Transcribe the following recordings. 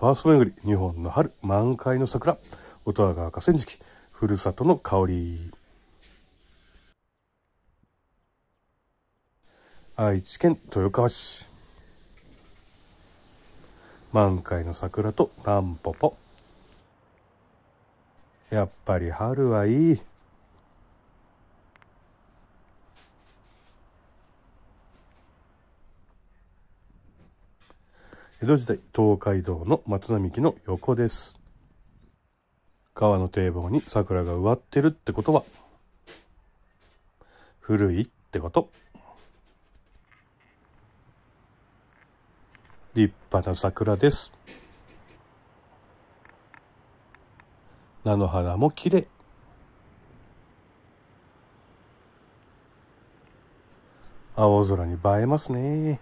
パースト巡り日本の春満開の桜。音羽川河川敷ふるさとの香り。愛知県豊川市。満開の桜とタンポポ。やっぱり春はいい。江戸時代東海道の松並木の横です。川の堤防に桜が植わってるってことは古いってこと。立派な桜です。菜の花も綺麗。青空に映えますね。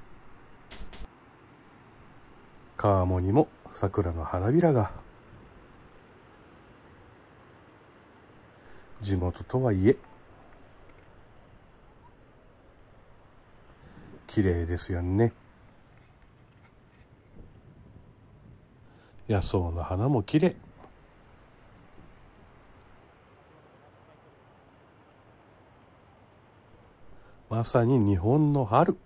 川面にも桜の花びらが。地元とはいえ綺麗ですよね。野草の花も綺麗。まさに日本の春。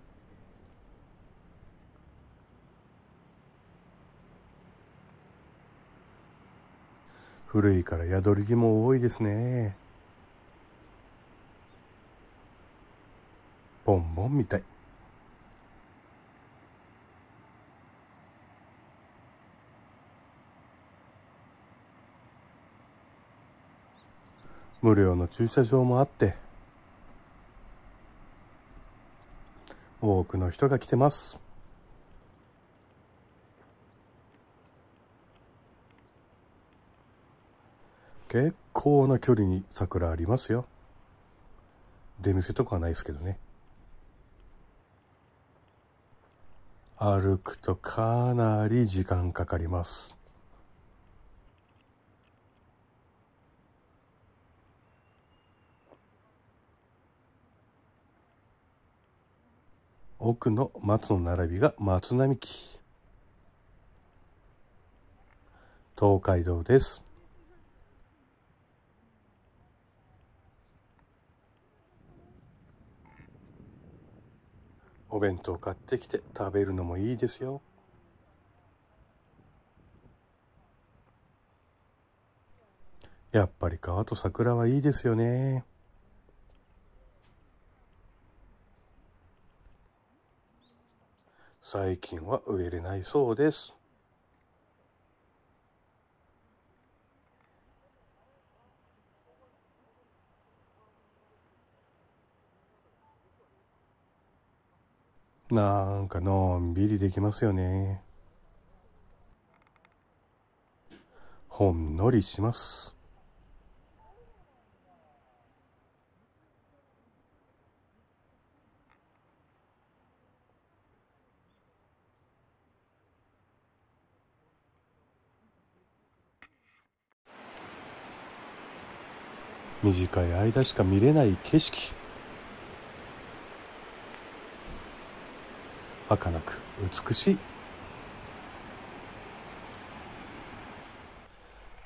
古いから宿り木も多いですね。ボンボンみたい。無料の駐車場もあって多くの人が来てます。結構な距離に桜ありますよ。出店とかはないですけどね。歩くとかなり時間かかります。奥の松の並びが松並木。東海道です。お弁当買ってきて食べるのもいいですよ。やっぱり川と桜はいいですよね。最近は植えれないそうです。なんかのんびりできますよね。ほんのりします。短い間しか見れない景色。儚く美しい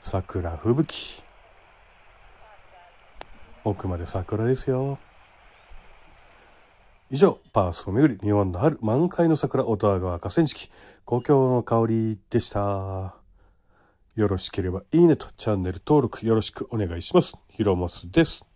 桜吹雪奥まで桜ですよ以上、パースを巡り、日本の春満開の桜、音羽川河川敷、故郷の香りでした。よろしければいいねとチャンネル登録よろしくお願いします。ヒロモスです。